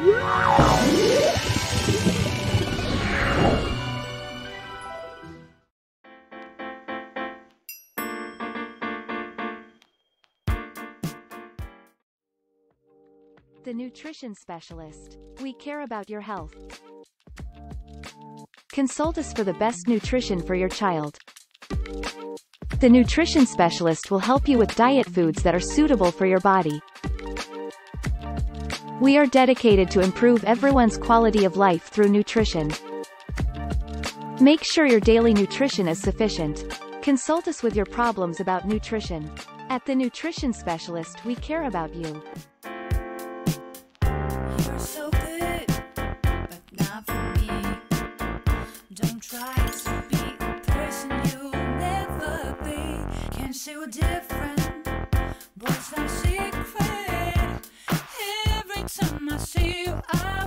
The Nutrition Specialist. We care about your health. Consult us for the best nutrition for your child. The Nutrition Specialist will help you with diet foods that are suitable for your body. We are dedicated to improve everyone's quality of life through nutrition. Make sure your daily nutrition is sufficient. Consult us with your problems about nutrition. At the Nutrition Specialist we care about you. You're so good, but not for me. Don't try to be a person you'll never be. Can't say we're different, see you, I